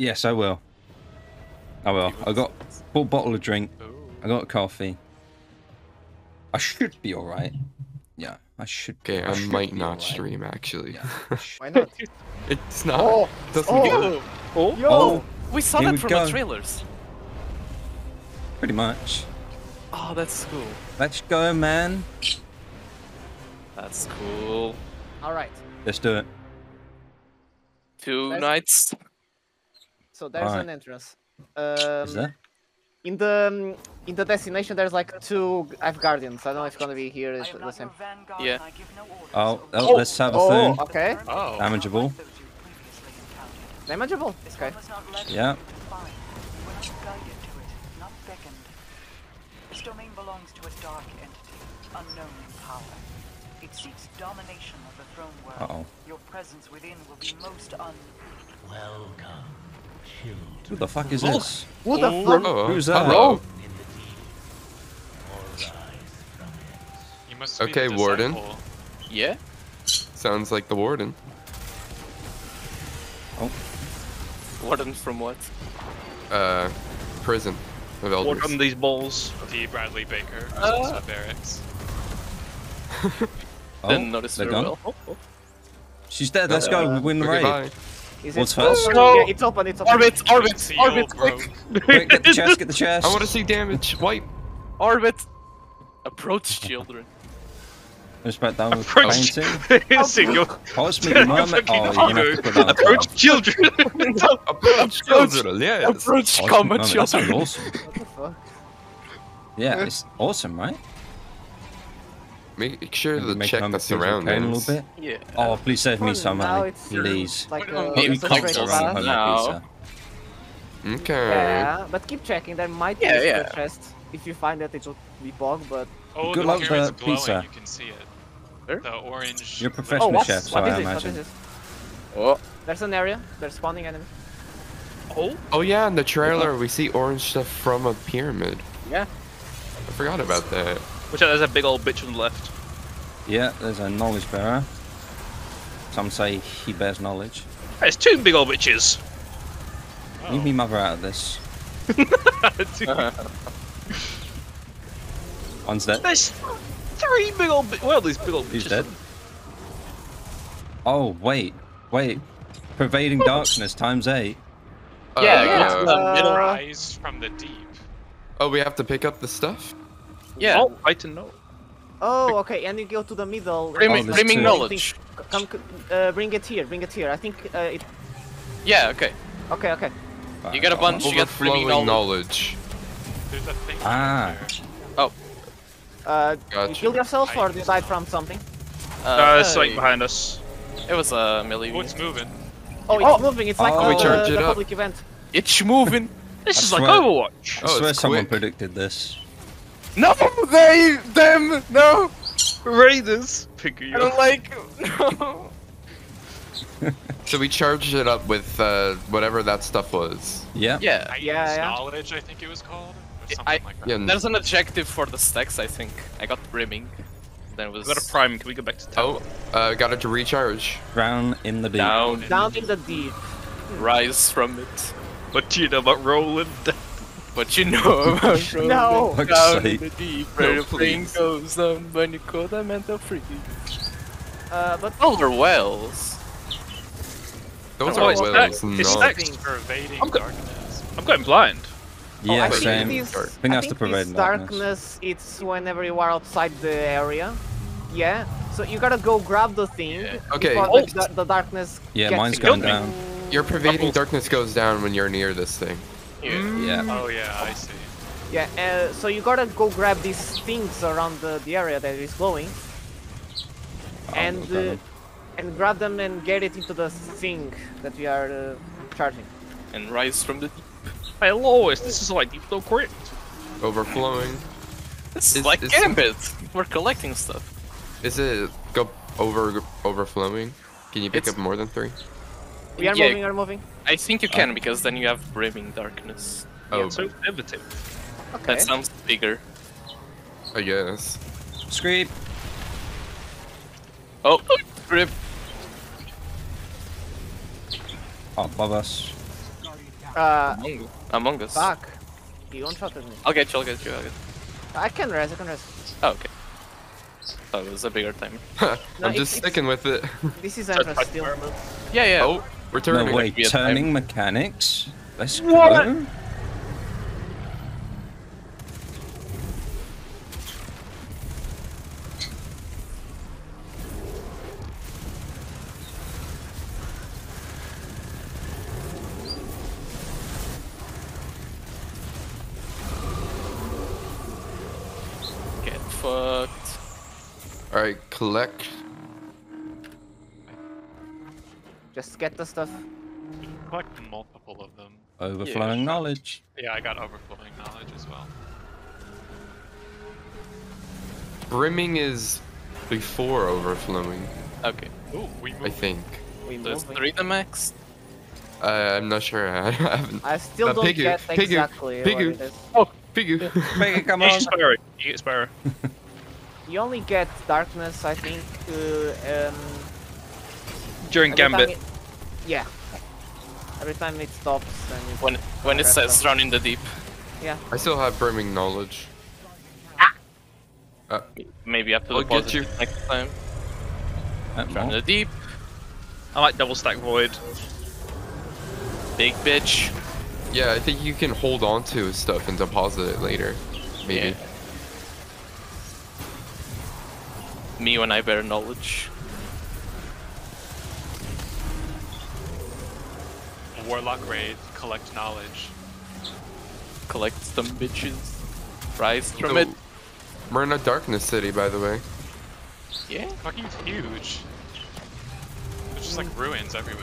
Yes, I will. I will. I got full bottle of drink. Ooh. I got coffee. I should be alright. Yeah, I should. Okay, I should might be not alright. stream actually. Yeah, Why not? it's not. Oh, doesn't oh. get- Oh, Yo! Oh, oh, We saw Here that from go. the trailers. pretty much. Oh, that's cool. Let's go, man. That's cool. Alright. Let's do it. Two That's- nights. So there's Alright. an entrance. Um, Is there? In the um, in the destination, there's like two. I have guardians. I don't know if it's gonna be here. It's the same. Yeah. Oh, oh, let's have a Oh, okay. Oh. Damageable. Damageable. Okay. Yeah. This domain belongs to a dark entity, unknown in power. It seeks domination of the throne world. Uh-oh. Your presence within will be most un. Welcome, Who the fuck is this? Who the Oh. fuck? Oh, Who's that? hello. You must Okay, Warden. Yeah. Sounds like the warden. Oh. Warden from what? Uh, prison of elders. Work on these balls. The Bradley Baker Uh. response to barracks. Oh, Didn't notice they're her gone. well. Oh, oh. She's dead. Let's go. We win the Okay, raid. bye. Is What's it first? No. Yeah, it's open. It's open. Orbit, orbit, orbit, quick, Quick, get the chest. Get the chest. I want to see damage. Wipe. orbit. Approach children. Respect that was Approach. painting. Single. Pause me, mermaid. Fucking Oh, you're have to put that Approach top. children. Approach children. Yes. Approach Pause common mermaid. That sounds children. awesome. What the fuck? Yeah, it's awesome, right? Make sure to Make check my the feel okay a little bit. Yeah. Oh, please save me some, now, Ali. Please. like uh, no, me it's a comfortable straight around path. homemade now. pizza. Okay. Yeah, but keep checking. There might Yeah, be yeah. a chest. If you find that, it will be bug. But Oh, Good the luck with pyramid's that pizza. You can see it. Where? The orange. You're a oh, professional what's, chef, so what I is this? What imagine. this? Oh. There's an area. There's spawning enemies. Oh, Oh yeah, in the trailer we see orange stuff from a pyramid. Yeah. I forgot about that. Watch out! There's a big old bitch on the left. Yeah, there's a knowledge bearer. Some say he bears knowledge. There's two big old bitches. Leave me mother out of this. One's dead. There's three big old. Well, these big old bitches. He's dead. Oh, wait. Wait. Pervading darkness times eight. Yeah, Uh, go to middle. Rise from the deep. Oh, we have to pick up the stuff. Yeah. Oh, I didn't know. Oh, okay. And you go to the middle. Brimming, Oh, there's brimming two. knowledge. Come, uh, bring it here. Bring it here. I think uh, it. Yeah. Okay. Okay, okay. You get a bunch. You get brimming Overflowing knowledge. knowledge. There's a thing Ah. right Uh, you Gotcha. killed yourself or you died from something? Uh, it's like behind us. It was a melee. there. Oh, it's moving. Oh, it's moving. It's like Oh, the, we charge the up. public event. It's moving. This I is like Overwatch. I Oh, swear someone quick. predicted this. No, they, them, no. Raiders. Pick you I don't up. like. No. So we charged it up with uh, whatever that stuff was. Yeah. Yeah. Titan's Yeah, yeah. knowledge, I think it was called. Or I- like that. Yeah. There's an objective for the stacks. I think I got brimming. Then it was We got a prime. Can we go back to town? Oh, uh, got it to recharge. Drown in the deep. down, Down in the deep. rise from it. But you know about rolling. What you know about rolling No. Fuck's down sake. in the deep where No, the plane please. goes down when you call the mental free. Uh, but Older wells. Those Oh, are it's whales, stacked- it's not. stacked. Pervading I'm darkness. I'm going blind. oh, Yeah, I think same. this, I think that's the this pervading darkness. darkness. It's whenever you are outside the area. Yeah. So you gotta go grab the thing. Yeah. Okay. Before Oh. the, the darkness. Yeah, gets mine's you. going me. down. Your pervading darkness goes down when you're near this thing. Yeah. Oh yeah, I see. Yeah. Uh, so you gotta go grab these things around the, the area that is glowing. and grab uh, them. and grab them and get it into the thing that we are uh, charging. And rise from the deep. Hey, Lois, this is like Deep Flow Crypt. Overflowing. It's Is- like is- Gambit. We're collecting stuff. Is it go over overflowing? Can you pick It's- up more than three? We are Yeah. moving. We are moving. I think you can because then you have brimming darkness. Oh, So innovative. Okay. That sounds bigger. I guess. Screeb. Oh, grip. Oh, above us. Uh, Among, among us. fuck. You one-shotted me. I'll get you, I'll get you, I'll get I can res, I can res. Oh, okay. Thought it was a bigger timer. No, I'm just sticking with it. This is So Empress touch still. Yeah, yeah. Oh, we're turning. No wait, be a turning mechanics. Let's What? go. Get fucked. All right, collect. Just get the stuff. You can collect multiple of them. Overflowing knowledge. Yeah, I got overflowing knowledge as well. Brimming is before overflowing. Okay. Ooh, we I think. We There's move. three the max. Uh, I'm not sure. I haven't. I still Uh, don't Pigu, get Pigu, exactly Pigu. what it is. Pigu. Make it come on. get Sparrow. You get Sparrow. You only get darkness, I think. Uh, um, During Gambit. it- yeah. Every time it stops, then it. When when it says run in the deep. Yeah. I still have brimming knowledge. Maybe up to I'll the get you. next time. Uh, Run in the deep. I like double stack void. Big bitch. Yeah, I think you can hold on to stuff and deposit it later. Maybe. Yeah. Me when I bear knowledge. Warlock raid, collect knowledge. Collect some bitches. Rise from So, it. We're in a darkness city, by the way. Yeah. Fucking huge. There's just like ruins everywhere.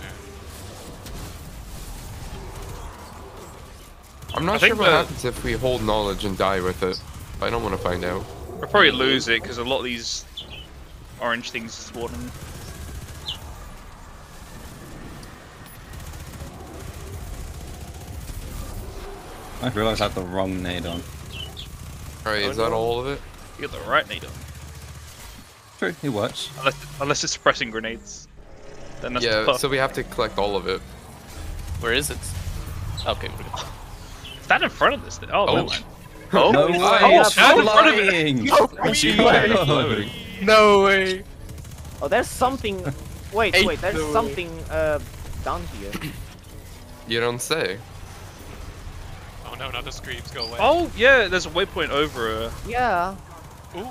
I'm not I sure what the- happens if we hold knowledge and die with it. I don't want to find out. We'll probably lose it because a lot of these orange things spawning. I realised I had the wrong nade on. Alright, Oh, is that all of it? You got the right needle. True, it works. Unless, unless it's suppressing grenades. Then that's yeah, so we have to collect all of it. Where is it? Okay, we're good. Stand in front of this thing. Oh, Oh. never mind. Oh, No way! oh, it's in front of it. No Go! no way. Oh, there's something. Wait, Hey, wait. There's no something uh down here. You don't say. Oh no, not the screams, go away. Oh, yeah, there's a waypoint over. Uh, Yeah. Ooh,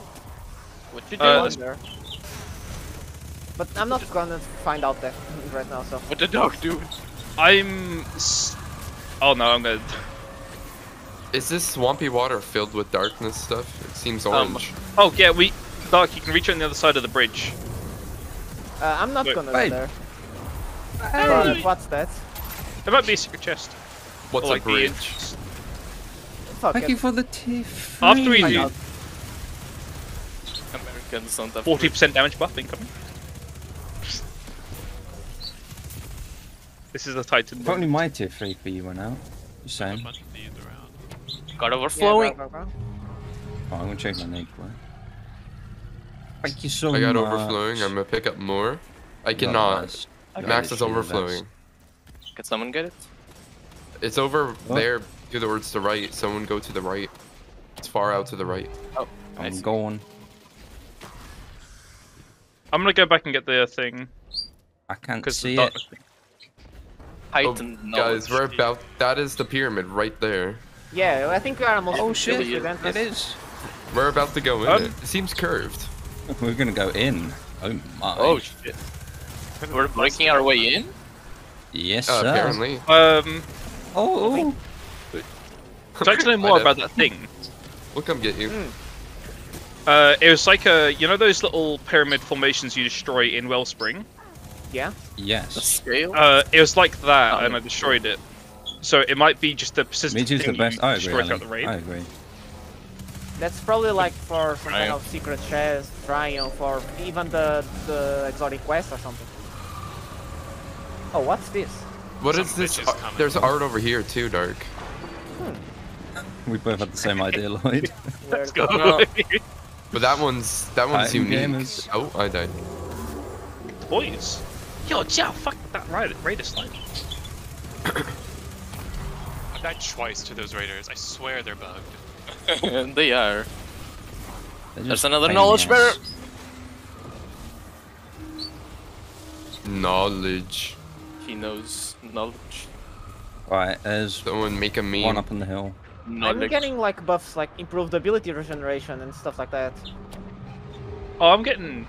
What you Uh, doing? wonder. But I'm not gonna find out that right now. So what the dog do? I'm. Oh no, I'm gonna. Is this swampy water filled with darkness stuff? It seems Um, orange. Oh yeah, we. Dark, you can reach it on the other side of the bridge. uh, I'm not Wait, gonna go there. Hey. But what's that? There might be a secret chest. What's or, like, a the- bridge? Fuck Thank it. you for the tiff. After we Find do out. Americans don't have. forty percent damage buff incoming. This is a Titan. If only my tier 3 for you went out. Just there's a saying. bunch of these around. Got Yeah, overflowing. bro, bro, bro. Oh, I'm gonna check my nade quick. Thank you so much. I much. got overflowing. I'm gonna pick up more. I cannot. Okay. Max is overflowing. Can someone get it? It's over What? there towards the words to right. Someone go to the right. It's far out to the right. Oh, I I'm see. going. I'm gonna go back and get the thing I can't see it. dark. Oh, Heightened guys, we're about. That is the pyramid right there. Yeah, I think we are almost Oh shit, with it Empress. We're about to go in Um, it. It seems curved. We're gonna go in. Oh my. Oh shit. We're breaking our way in? Yes, Uh, sir. apparently. Um, Oh, oh. I'd like to know more about that thing. We'll come get you. Uh, it was like a, you know those little pyramid formations you destroy in Wellspring? Yeah. Yes. The yes. scale? Uh, it was like that, Oh. and I destroyed it. So it might be just a persistent Midge is the thing best. you I agree. destroy throughout the raid. I agree. That's probably like for some kind of secret chest, triumph, or even the the exotic quest or something. Oh, what's this? What Some is this? ar- coming. There's art over here too, Dark. We both had the same idea, Lloyd. Let's Go. No. But that one's that one's Titan unique. gamers. Oh, I died. Boys. Yo, yeah, fuck that raider, raider slime. I've died twice to those raiders. I swear they're bugged. they are. They're There's another pain in knowledge bearer. Knowledge. He knows knowledge. Right, there's Someone make a meme. one up on the hill. I'm Knowledge. getting like buffs like improved ability regeneration and stuff like that. Oh, I'm getting.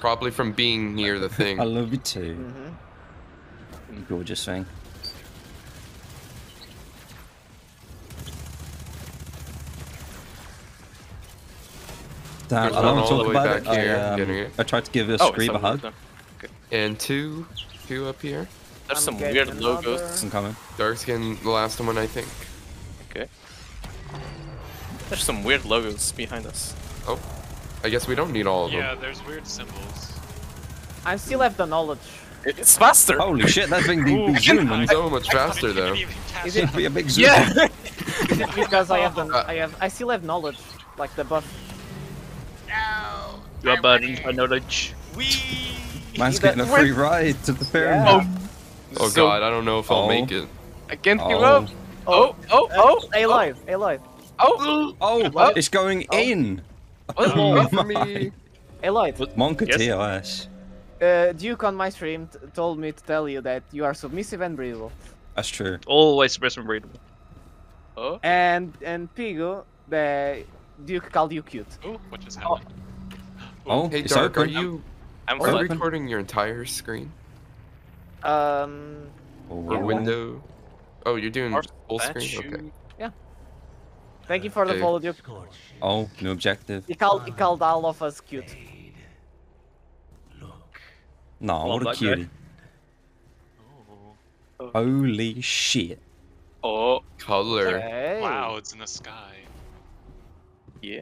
Probably from being near the thing. I love you too. hmm gorgeous thing. Damn, I don't one want to all talk the way about it. here, I, um, it. I tried to give a Oh, Screeb a hug. over And two, two up here. There's I'm some weird logos. I'm coming. Dark skin, the last one, I think. Okay. There's some weird logos behind us. Oh, I guess we don't need all of them. Yeah, there's weird symbols. I still have the knowledge. It's faster. Holy shit, that's been the Ooh, big zooming. So much faster though. Is it- It'd be a big zoom. Yeah. Is it because I have the Uh, I have I still have knowledge, like the buff. You are burdened by knowledge. Wee! Man's That- getting a free ride to the pyramid. Yeah. Oh So- god, I don't know if I'll Oh. make it. I can't give Oh. up. Oh, oh, oh, A live, A live, oh. Oh, What? it's going in. What? Oh Wait my. me. A live. Monka Yes? TOS. Uh, Duke on my stream t- told me to tell you that you are submissive and breathable. That's true. Always suppress and readable. Oh. And and Pigo, the Duke called you cute. Oh, what just happened? Oh, Hey Dark, are you I'm are you recording your entire screen Um, or Oh. window? Oh, you're doing Or full screen. statue. Okay. thank you for the Okay. follow, Duke. Scorch. Oh, new objective. He called he called all of us cute. Look. No, Love what a that guy. cutie. Oh. Holy shit. Oh, Color. Hey. Clouds in the sky. yeah.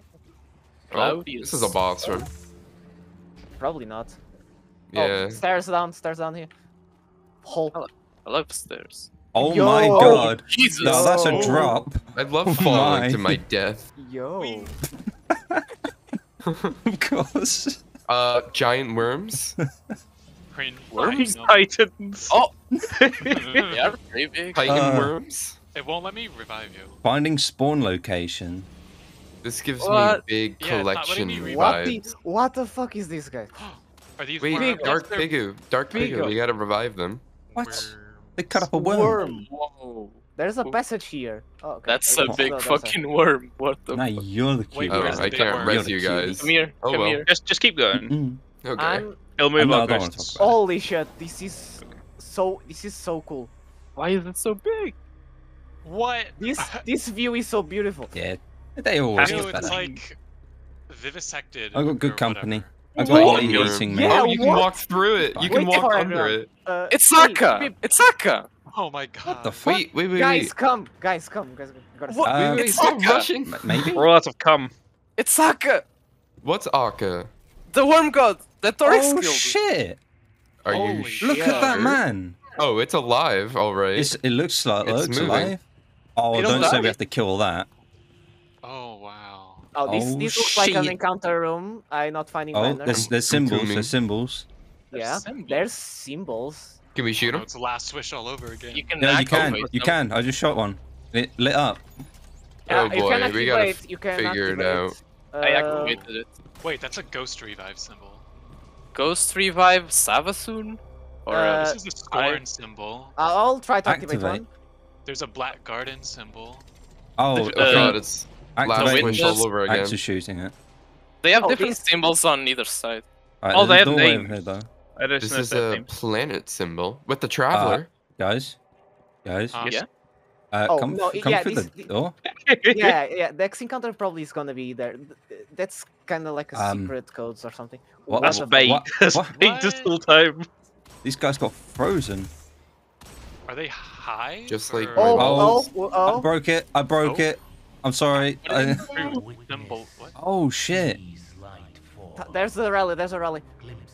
Oh, this is a boss room. Probably not. Oh, yeah. Oh, stairs down, stairs down here. Hole. I love stairs. Oh Yo. my god. Jesus. No, that's a drop. I'd love Oh falling my. to my death. Yo. of course. Uh, giant worms. Cringe. Worms? Titans. Oh. yeah, pretty big. Titan Uh, worms. It won't let me revive you. Finding spawn location. This gives What? me big Yeah, it's not letting collection me What the vibes. what the fuck is this guy? Are these Wait, worms? Dark They're Pigu. Dark Pigu. Pigu. We gotta revive them. What? worms. They cut up a worm. Worm. Whoa. There's a passage here. Oh, okay. That's I a didn't big know there was a- fucking worm. What the Now fuck? you're the Wait, cutie. Oh, I can't worm? res You're the you cutie. guys. Come here. Oh, come well. here. Just, just keep going. Mm. Okay. I'm It'll move No, I our don't wanna ghosts. talk about holy shit. This is so this is so cool. Why is it so big? What? This this view is so beautiful. Yeah, they always Ew, get it's better. like vivisected. I got good company. whatever. I got Wait, Ollie you're- eating me. Yeah, oh, you can walk through it. You can Wait walk for under it. Uh, It's hey, Saka! It's Saka! Oh my god. What the fuck? Wait, wait, wait, Guys, wait. come, guys, come, guys. Gotta What? Uh, Wait, wait, It's stop rushing. M- Maybe? We're all out of cum. It's Saka! What's Akka? The worm god that Torix Oh killed! shit! Are you Holy sure? Look at that man. Oh, it's alive, alright. It looks like It's looks moving. alive. Oh, don't, don't say we have to kill that. Oh. Oh, this, Oh, this looks like an shit. encounter room. I'm not finding Oh, banner. there's there's symbols. zooming. There's symbols. yeah, symbols. there's symbols. Can we shoot Oh, him? it's last swish all over again. You can No, you can. You them. can. I just shot one. It lit up. Yeah, Oh you can boy, activate. we gotta you can figure it out. Uh, I activated it. Wait, that's a ghost revive symbol. Ghost Revive Savathun? Or Uh, uh, this is a scorn symbol. I'll try to activate, Activate. one. There's a black garden symbol. Oh, Uh, Oh I god, think it's last activate wish windows, all over again. Axe is shooting it. they have Oh, different these- symbols on either side. Alright, Oh, they have doorway over names. here, though. I don't This is a names. planet symbol with the traveler. Guys, guys, Uh, Yeah? uh, Oh, come, no, come yeah, through this- the door. yeah, yeah. The X encounter probably is gonna be there. That's kind of like a Um, secret codes or something. what- That's the bait. What? That's What? bait this whole time. These guys got frozen. Are they high? Just like or- Oh, Oh, oh, oh, I broke it. I broke Oh. it. I'm sorry. I- True symbol. What? oh shit. Please light fall. Th- There's a rally. There's a rally. Glimpse